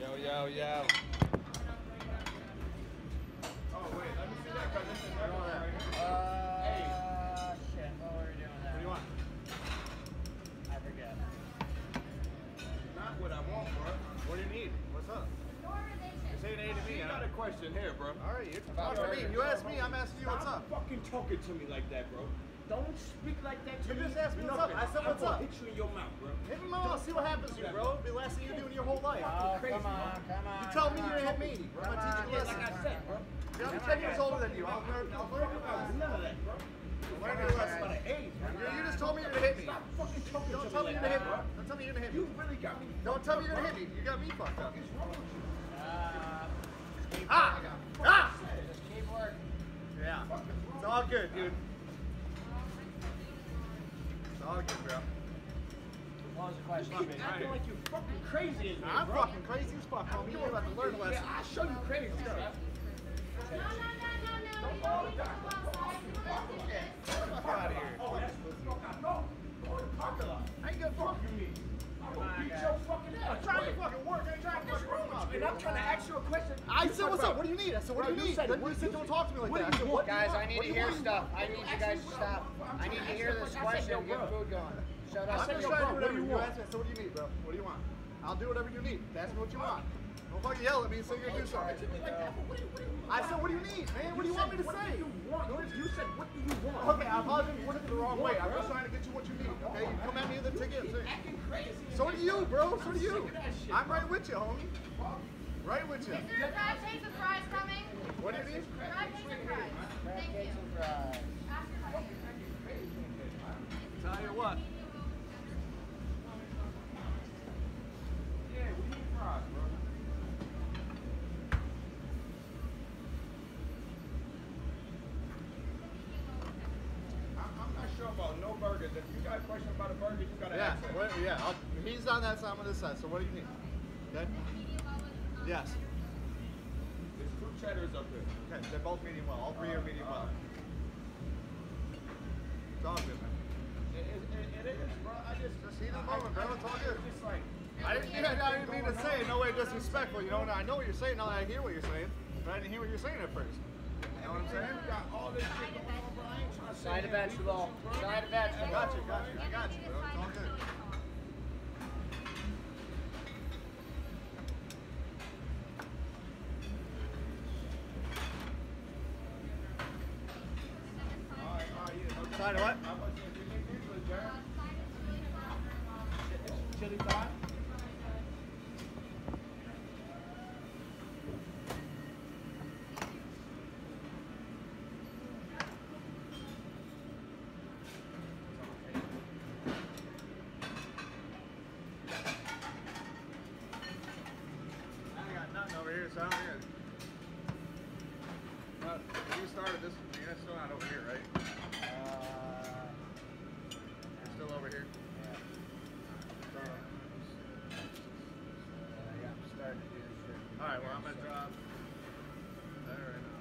Yo, yo, yo. Oh, wait, let me see that because it's in there. Uh, Say an A to You me. got a question here, bro. All right, you About talk to me. You asked me. I'm asking you what's up. Stop fucking talking to me like that, bro. Don't speak like that to You me. just asked me what's up. I said what's up. gonna hit you in your mouth, bro. Hit me, mama. See what happens to you, bro. It'll be the last thing you do in your whole life. Oh, crazy, come on, bro. come on. You tell me you're gonna hit me. I'm gonna teach you a on. lesson. Like I said, bro. Yeah, I'm 10 years older than you. I'll learn. I'll learn your. None of that, bro. Learn your lesson. About an age, bro. You you just told me you're gonna hit me. Stop fucking talking Don't to tell me me you're like gonna hit me. Don't tell me you're gonna hit me. You really got me. Don't tell me you're gonna hit me. You got me fucked up. What's wrong with you? Uh, Ah! Ah! Yeah. It's all good, dude. It's all good, bro. What was the question? Keep acting like you're fucking crazy in here, I'm fucking crazy as fuck, homie. You're about to learn a lesson. Yeah, I'll show you crazy stuff. Fuck out of here. Oh, that's the fuck lot. I ain't gonna fuck? I'm beat your fucking ass. I'm trying to fucking work. I ain't trying to What's fucking wrong work. with you? And I'm trying to ask you a question. I You said, what's about- up? What do you need? I said, what do Bro, you need? said Then you do said, don't talk to me like what that. do you said, want? what Guys. I need What to hear stuff. I need you guys to stop. I need to hear this question and get food going. Shut I'm just yo, trying to bro, do what whatever do you you want? ask me. So what do you need, bro? What do you want? I'll do whatever you need. Ask me what you want. Don't fucking yell at me and say you're gonna do something. I said, what do you need, man? What do you want me to What say? do you want? You said, what do you want? Okay, I apologize for putting it the wrong way. I'm just trying to get you what you need, okay? You come at me with a ticket. Acting crazy. So do you, bro. So do you. Sick of that shit, I'm right with you, homie. Right with you. Is there a crab cake with fries coming? What do you need? Crab cake with fries. Crab Thank cakes you. and fries. Tell you what. Yeah, we need fries, bro. I'm, I'm not sure about no burgers. If you got a question about a burger, you gotta Yeah, ask. what, yeah. I'll, he's on that side, I'm on this side. So what do you need? Okay. Yes. There's two cheddars up here. Okay. They're both medium well. All three are medium well. It's all good, man. It, it, it, it is, bro. I just, Just heat of the moment, bro. It's all good. It's just like, I didn't, yeah, I didn't mean to say it. No way disrespectful. You know, and I know what you're saying. Now I hear what you're saying, but I didn't hear what you're saying at first. You know what I'm saying? you got all this shit going on, bro. I ain't trying to say Side of vegetable. Side of I vegetable. got you, got you, I got you, bro. It's all good. All right, all right, yeah. Okay. Side of what? How much is it? You need these with jam? Chili thigh? I ain't got nothing over here, so I don't hear it. Charlie, time. I got nothing over here sound you started this with me. That's still not over here, right? Alright, well, I'm going to drop. Alright.